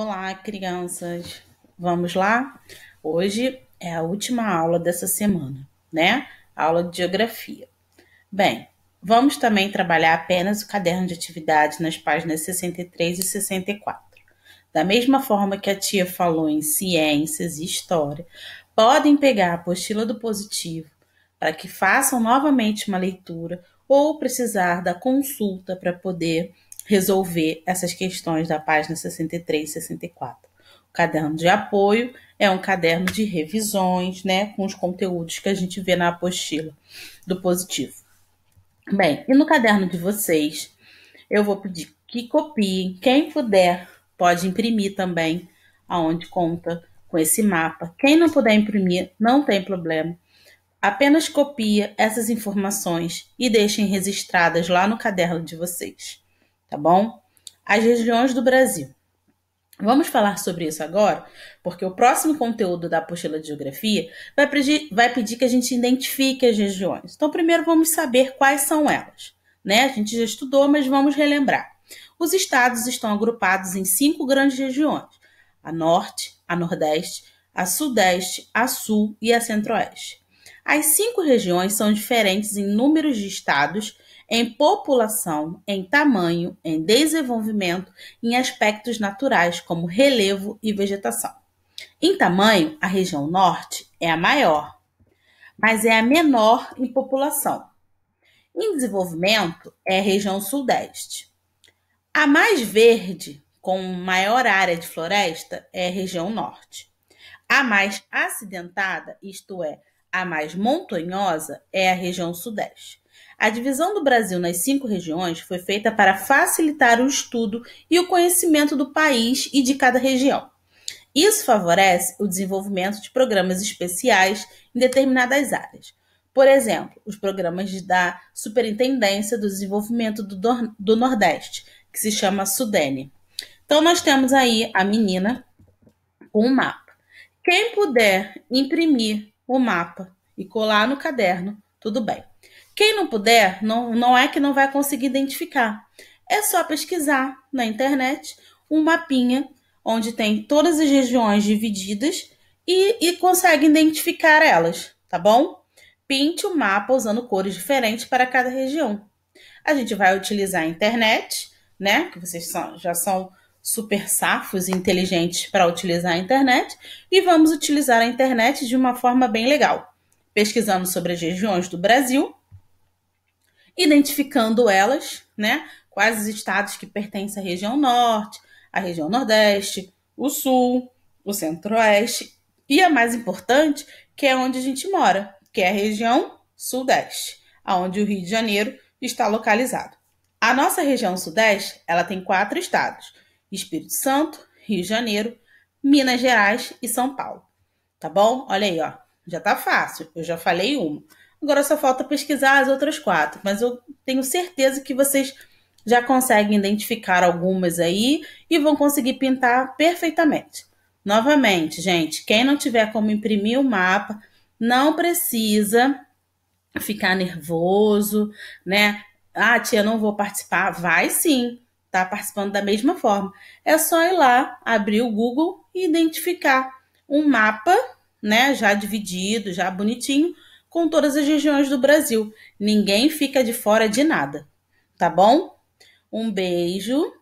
Olá, crianças. Vamos lá? Hoje é a última aula dessa semana, né? Aula de geografia. Bem, vamos também trabalhar apenas o caderno de atividade nas páginas 63 e 64. Da mesma forma que a tia falou em ciências e história, podem pegar a apostila do positivo para que façam novamente uma leitura ou precisar da consulta para poder resolver essas questões da página 63 e 64. O caderno de apoio é um caderno de revisões, né, com os conteúdos que a gente vê na apostila do positivo. Bem, e no caderno de vocês, eu vou pedir que copiem. Quem puder, pode imprimir também, aonde conta com esse mapa. Quem não puder imprimir, não tem problema. Apenas copia essas informações e deixem registradas lá no caderno de vocês tá bom? As regiões do Brasil. Vamos falar sobre isso agora, porque o próximo conteúdo da apostila de geografia vai pedir, vai pedir que a gente identifique as regiões. Então, primeiro vamos saber quais são elas. Né? A gente já estudou, mas vamos relembrar. Os estados estão agrupados em cinco grandes regiões: a Norte, a Nordeste, a Sudeste, a Sul e a Centro-Oeste. As cinco regiões são diferentes em números de estados em população, em tamanho, em desenvolvimento, em aspectos naturais como relevo e vegetação. Em tamanho, a região norte é a maior, mas é a menor em população. Em desenvolvimento, é a região sudeste. A mais verde, com maior área de floresta, é a região norte. A mais acidentada, isto é, a mais montanhosa, é a região sudeste. A divisão do Brasil nas cinco regiões foi feita para facilitar o estudo e o conhecimento do país e de cada região. Isso favorece o desenvolvimento de programas especiais em determinadas áreas. Por exemplo, os programas da Superintendência do Desenvolvimento do, Nordeste, que se chama SUDENE. Então, nós temos aí a menina com um mapa. Quem puder imprimir o mapa e colar no caderno, tudo bem. Quem não puder, não, não é que não vai conseguir identificar. É só pesquisar na internet um mapinha onde tem todas as regiões divididas e, e consegue identificar elas, tá bom? Pinte o mapa usando cores diferentes para cada região. A gente vai utilizar a internet, né? Que vocês são, já são super safos e inteligentes para utilizar a internet, e vamos utilizar a internet de uma forma bem legal, pesquisando sobre as regiões do Brasil identificando elas, né? Quais os estados que pertencem à região norte, à região nordeste, o sul, o centro-oeste e a mais importante, que é onde a gente mora, que é a região sudeste, aonde o Rio de Janeiro está localizado. A nossa região sudeste, ela tem quatro estados: Espírito Santo, Rio de Janeiro, Minas Gerais e São Paulo. Tá bom? Olha aí, ó. Já tá fácil. Eu já falei uma. Agora só falta pesquisar as outras quatro, mas eu tenho certeza que vocês já conseguem identificar algumas aí e vão conseguir pintar perfeitamente. Novamente, gente, quem não tiver como imprimir o mapa, não precisa ficar nervoso, né? Ah, tia, não vou participar. Vai sim, tá participando da mesma forma. É só ir lá, abrir o Google e identificar um mapa, né, já dividido, já bonitinho, com todas as regiões do Brasil. Ninguém fica de fora de nada, tá bom? Um beijo,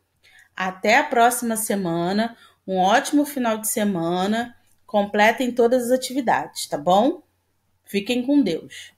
até a próxima semana, um ótimo final de semana. Completem todas as atividades, tá bom? Fiquem com Deus.